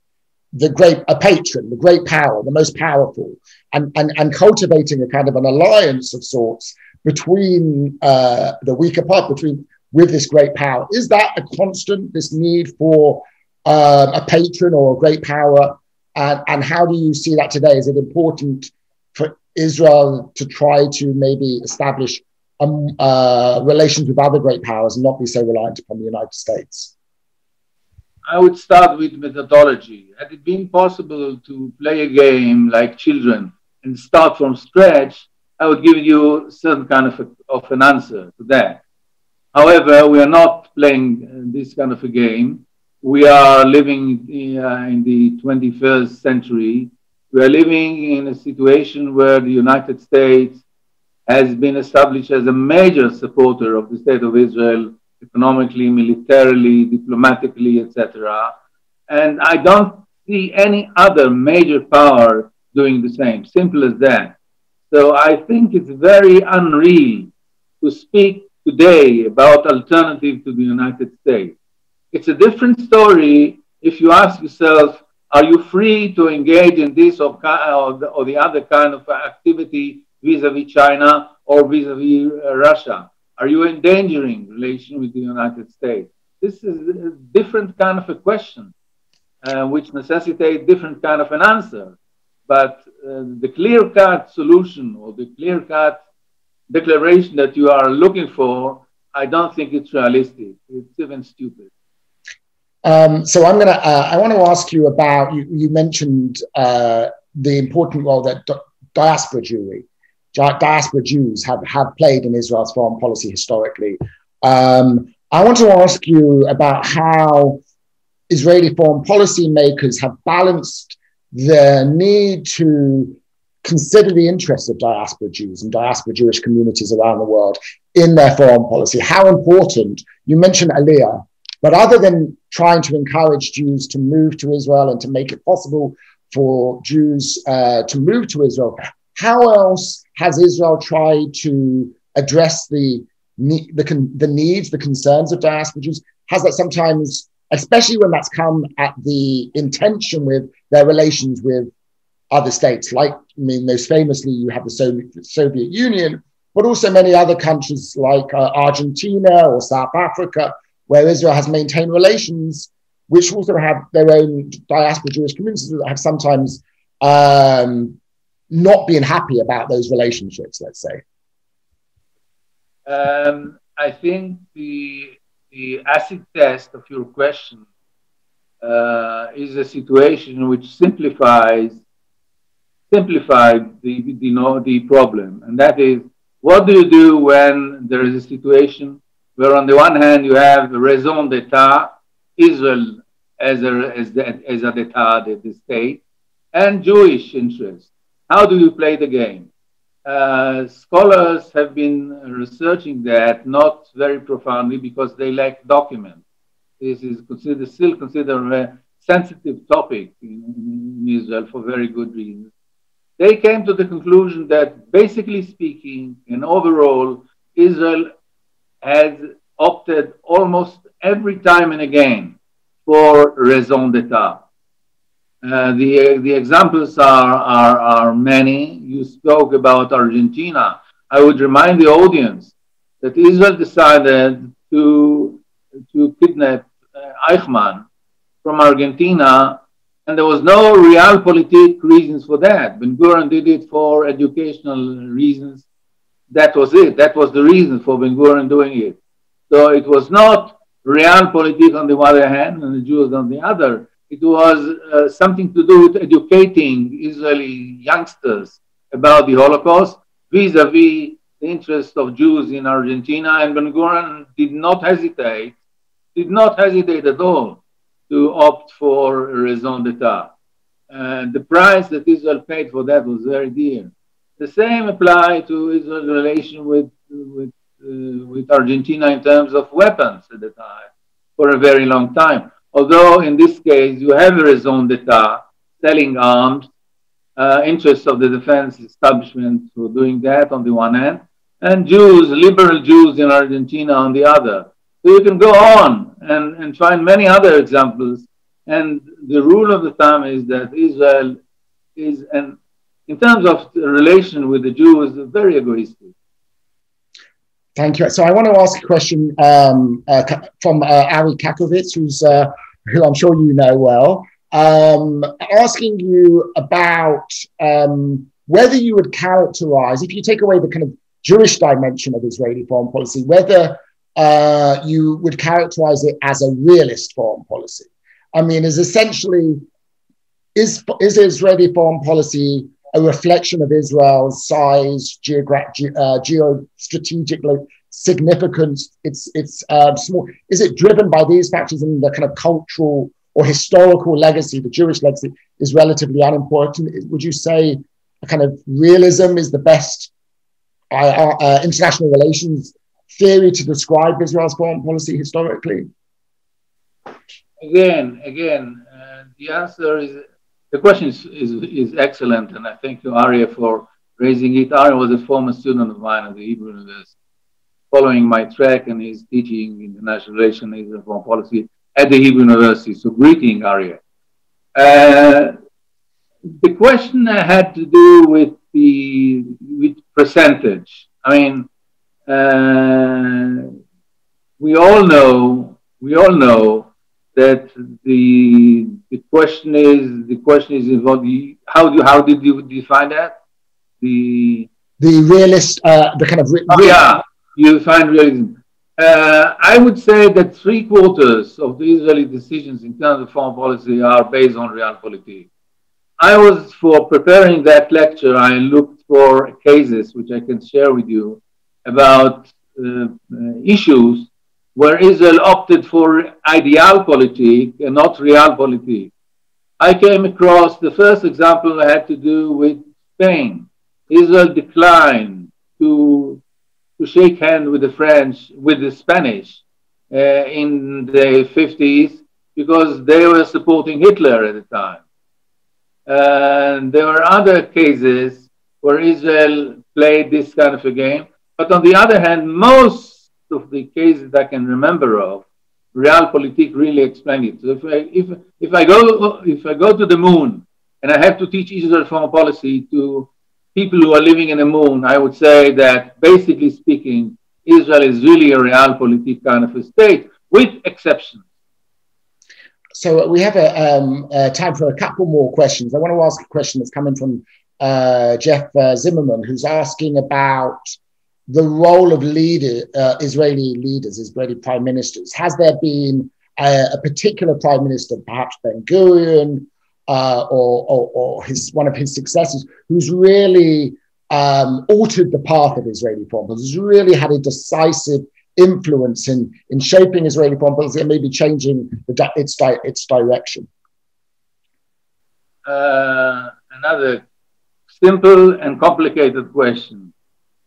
the great a patron, the great power, the most powerful, and and, and cultivating a kind of an alliance of sorts between uh, the weaker part, between with this great power. Is that a constant? This need for uh, a patron or a great power and, and how do you see that today? Is it important for Israel to try to maybe establish um, uh, relations with other great powers and not be so reliant upon the United States? I would start with methodology. Had it been possible to play a game like children and start from scratch, I would give you some kind of, a, of an answer to that. However, we are not playing this kind of a game we are living uh, in the 21st century. We are living in a situation where the United States has been established as a major supporter of the state of Israel economically, militarily, diplomatically, etc. And I don't see any other major power doing the same. Simple as that. So I think it's very unreal to speak today about alternative to the United States. It's a different story if you ask yourself, are you free to engage in this or, or the other kind of activity vis-a-vis China or vis-a-vis uh, Russia? Are you endangering relation with the United States? This is a different kind of a question, uh, which necessitates different kind of an answer. But uh, the clear-cut solution or the clear-cut declaration that you are looking for, I don't think it's realistic. It's even stupid. Um, so I'm going to, uh, I want to ask you about, you, you mentioned uh, the important role that di- diaspora Jewry, diaspora Jews have, have played in Israel's foreign policy historically. Um, I want to ask you about how Israeli foreign policy makers have balanced the need to consider the interests of diaspora Jews and diaspora Jewish communities around the world in their foreign policy. How important, you mentioned Aliyah, but other than trying to encourage Jews to move to Israel and to make it possible for Jews uh, to move to Israel, how else has Israel tried to address the, the, the needs, the concerns of diaspora Jews? Has that sometimes, especially when that's come at the intention with their relations with other states, like, I mean, most famously, you have the Soviet, Union, but also many other countries like uh, Argentina or South Africa, where Israel has maintained relations, which also have their own diaspora Jewish communities that have sometimes um, not been happy about those relationships, let's say? Um, I think the, the acid test of your question uh, is a situation which simplifies simplified the, the, the problem, and that is what do you do when there is a situation where on the one hand you have raison d'etat, Israel as a, as, as a d'etat, the, the state, and Jewish interest. How do you play the game? Uh, scholars have been researching that not very profoundly because they lack documents. This is considered, still considered a sensitive topic in, in Israel for very good reasons. They came to the conclusion that, basically speaking, and overall, Israel has opted almost every time and again for raison d'etat. Uh, the, the examples are, are, are many. You spoke about Argentina. I would remind the audience that Israel decided to, to kidnap uh, Eichmann from Argentina, there was no realpolitik reasons for that. Ben Gurion did it for educational reasons. That was it. That was the reason for Ben Gurion doing it. So it was not realpolitik on the one hand and the Jews on the other. It was uh, something to do with educating Israeli youngsters about the Holocaust vis-a-vis the interest of Jews in Argentina. And Ben Gurion did not hesitate, did not hesitate at all to opt for raison d'etat. And the price that Israel paid for that was very dear. The same applied to Israel's relation with, with, uh, with Argentina in terms of weapons at the time for a very long time. Although in this case you have a raison d'etat, selling arms, uh, interests of the defense establishment for doing that on the one hand, and Jews, liberal Jews in Argentina on the other. So you can go on and, and find many other examples. And the rule of the thumb is that Israel is, an, in terms of relation with the Jews, very egoistic. Thank you. So I want to ask a question um, uh, from uh, Ari Kacowicz, who's uh, who I'm sure you know well, um, asking you about um, whether you would characterize, if you take away the kind of Jewish dimension of Israeli foreign policy, whether uh, you would characterize it as a realist foreign policy. I mean, is essentially is is Israeli foreign policy a reflection of Israel's size, geogra- uh, geostrategic significance? It's it's uh, small. Is it driven by these factors and the kind of cultural or historical legacy? The Jewish legacy is relatively unimportant. Would you say a kind of realism is the best uh, uh, international relations theory to describe Israel's foreign policy historically? Again, again, uh, the answer is the question is, is, is excellent, and I thank you, Aria, for raising it. Aria was a former student of mine at the Hebrew University, following my track, and he's teaching international relations and foreign policy at the Hebrew University. So, greeting, Aria. Uh, the question had to do with the with percentage. I mean, uh, we all know, we all know that the the question is the question is the how do how did you define that the the realist uh, the kind of re- oh, yeah you find realism. Uh, I would say that three quarters of the Israeli decisions in terms of foreign policy are based on realpolitik. I was for preparing that lecture. I looked for cases which I can share with you about uh, issues where Israel opted for idealpolitik and not realpolitik. I came across the first example had to do with Spain. Israel declined to, to shake hands with the French, with the Spanish uh, in the 50s because they were supporting Hitler at the time. And there were other cases where Israel played this kind of a game. But on the other hand, most of the cases I can remember of, realpolitik really explained it. So if I, if, if, I go, if I go to the moon and I have to teach Israel foreign policy to people who are living in the moon, I would say that basically speaking, Israel is really a realpolitik kind of a state, with exceptions. So we have a, um, uh, time for a couple more questions. I want to ask a question that's coming from uh, Jeff uh, Zimmerman, who's asking about the role of leader, uh, Israeli leaders, Israeli prime ministers? Has there been a, a particular prime minister, perhaps Ben Gurion, uh, or, or, or, his one of his successors, who's really um, altered the path of Israeli foreign policy, has really had a decisive influence in, in shaping Israeli foreign policy and maybe changing the, its, di- its direction? Uh, another simple and complicated question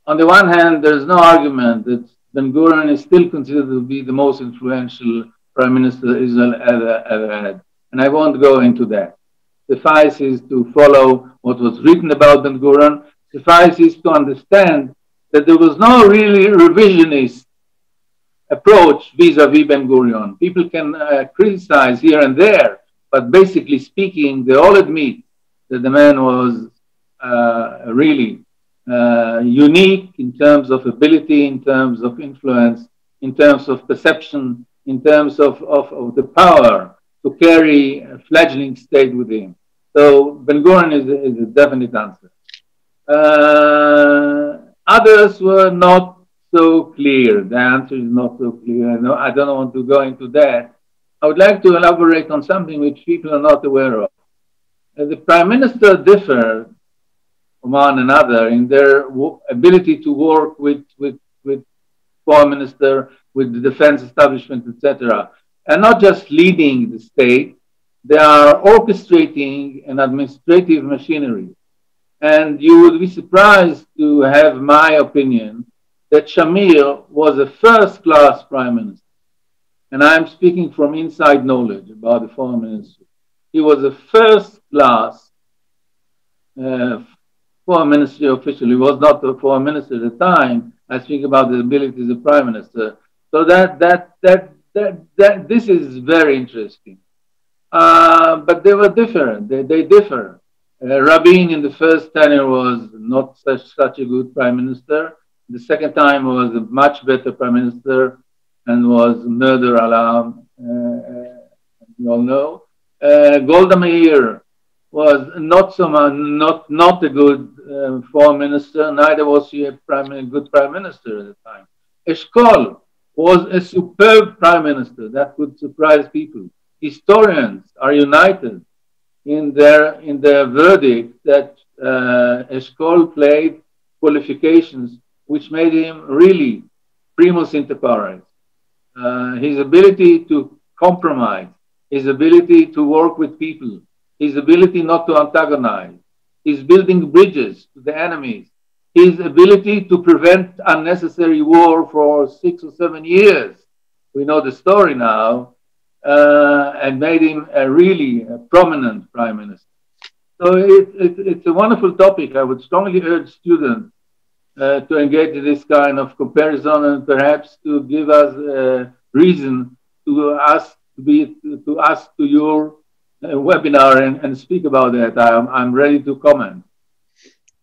on the one hand, there is no argument that Ben Gurion is still considered to be the most influential prime minister Israel ever, ever had. And I won't go into that. Suffice is to follow what was written about Ben Gurion. Suffice is to understand that there was no really revisionist approach vis-a-vis Ben Gurion. People can uh, criticize here and there but basically speaking, they all admit that the man was uh, really uh, unique in terms of ability, in terms of influence, in terms of perception, in terms of, of, of the power to carry a fledgling state with him. So Ben Gurion is, is a definite answer. Uh, others were not so clear. The answer is not so clear. No, I don't want to go into that. I would like to elaborate on something which people are not aware of. Uh, the prime minister differed one another in their ability to work with, with, with foreign minister, with the defense establishment, etc. And not just leading the state, they are orchestrating an administrative machinery. And you would be surprised to have my opinion that Shamir was a first class prime minister. And I'm speaking from inside knowledge about the foreign ministry. He was a first class uh, foreign ministry official. He was not a foreign minister at the time. I speak about the abilities of prime minister. So that that that that, that this is very interesting. Uh, but they were different. They, they differ. Uh, Rabin in the first tenure was not such such a good prime minister. The second time was a much better prime minister and was murder alarm. Uh, uh you all know. Uh, Golda Meir was not so much, not not a good um, foreign minister. Neither was he a prime, good prime minister at the time. Eshkol was a superb prime minister that could surprise people. Historians are united in their in their verdict that uh, Eshkol played qualifications which made him really primus inter pares. Uh, his ability to compromise, his ability to work with people, his ability not to antagonize, his building bridges to the enemies, his ability to prevent unnecessary war for six or seven years. We know the story now, uh, and made him a really a prominent prime minister. So it, it, it's a wonderful topic. I would strongly urge students uh, to engage in this kind of comparison and perhaps to give us a reason to ask to be to ask to your uh, webinar and, and speak about that. I'm, I'm ready to comment.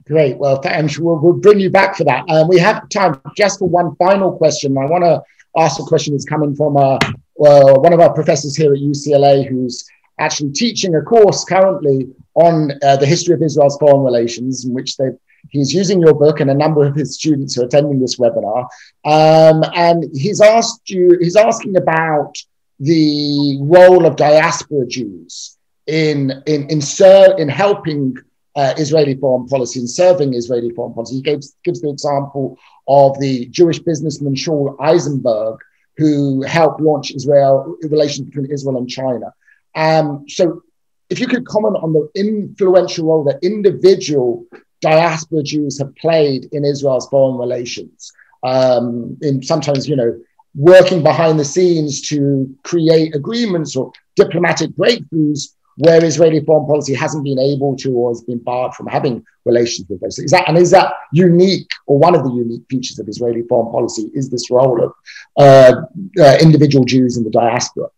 Great. Well, thanks. We'll, we'll bring you back for that. Um, we have time just for one final question. I want to ask a question that's coming from uh, well, one of our professors here at UCLA who's actually teaching a course currently on uh, the history of Israel's foreign relations, in which they he's using your book, and a number of his students are attending this webinar. Um, and he's asked you, he's asking about the role of diaspora Jews in in in, ser- in helping uh, Israeli foreign policy and serving Israeli foreign policy. He gives gives the example of the Jewish businessman Shaul Eisenberg, who helped launch Israel relations between Israel and China. Um, so, if you could comment on the influential role that individual diaspora Jews have played in Israel's foreign relations, um, in sometimes you know working behind the scenes to create agreements or diplomatic breakthroughs where Israeli foreign policy hasn't been able to or has been barred from having relations with those. Is that and is that unique or one of the unique features of Israeli foreign policy is this role of uh, uh, individual Jews in the diaspora?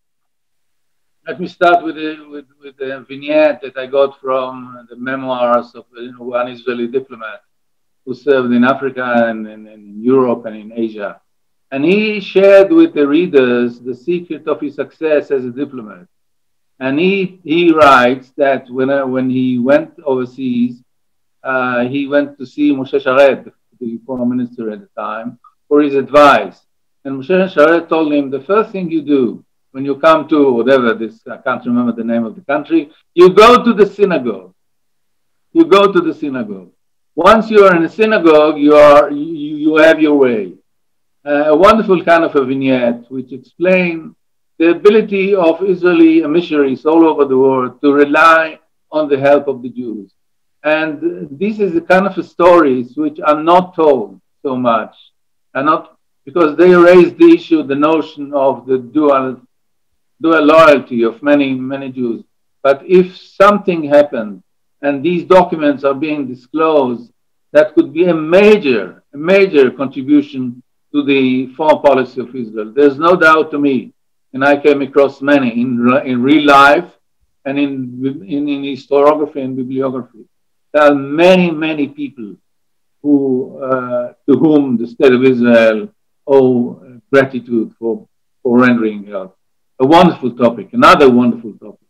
Let me start with a, with, with a vignette that I got from the memoirs of you know, one Israeli diplomat who served in Africa and in Europe and in Asia. And he shared with the readers the secret of his success as a diplomat. And he, he writes that when, uh, when he went overseas, uh, he went to see Moshe Sharett, the foreign minister at the time, for his advice. And Moshe Sharett told him, the first thing you do when you come to whatever this, I can't remember the name of the country, you go to the synagogue. You go to the synagogue. Once you are in a synagogue, you, are, you, you have your way Uh, a wonderful kind of a vignette which explains the ability of Israeli missionaries all over the world to rely on the help of the Jews. And this is the kind of stories which are not told so much, and not because they raise the issue, the notion of the dual, dual loyalty of many, many Jews. But if something happened and these documents are being disclosed, that could be a major, a major contribution to the foreign policy of Israel. There's no doubt to me, and I came across many in, in real life and in, in, in historiography and bibliography. There are many, many people who, uh, to whom the state of Israel owe gratitude for, for rendering help. A wonderful topic, another wonderful topic.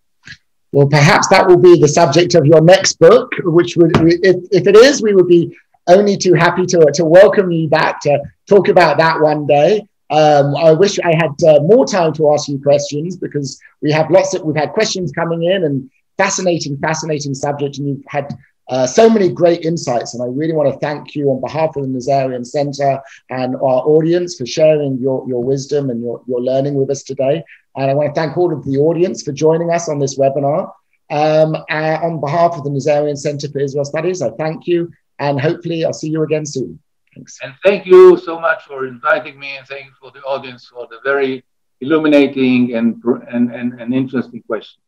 Well, perhaps that will be the subject of your next book, which would, if, if it is, we would be only too happy to, to welcome you back to talk about that one day. Um, I wish I had uh, more time to ask you questions because we have lots of, we've had questions coming in and fascinating, fascinating subject. And you've had uh, so many great insights. And I really want to thank you on behalf of the Nazarian Center and our audience for sharing your, your wisdom and your, your learning with us today. And I want to thank all of the audience for joining us on this webinar. Um, uh, on behalf of the Nazarian Center for Israel Studies, I thank you and hopefully I'll see you again soon. Thanks. And thank you so much for inviting me and thank you for the audience for the very illuminating and, and, and, and interesting questions.